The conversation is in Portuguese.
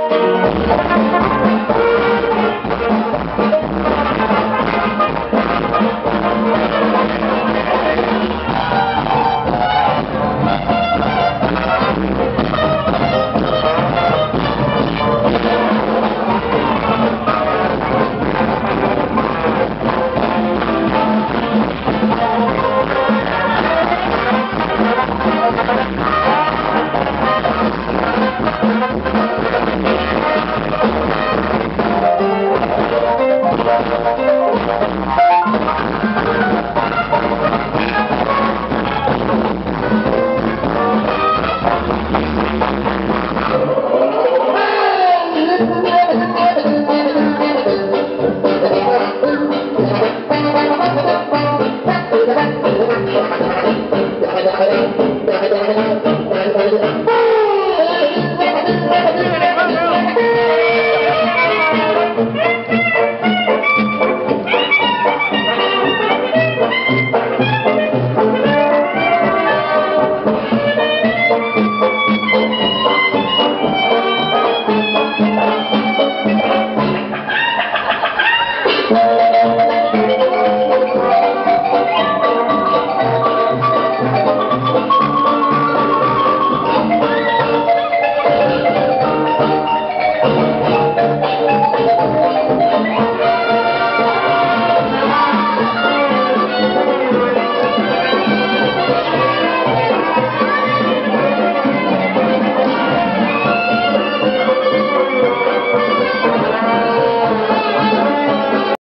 Música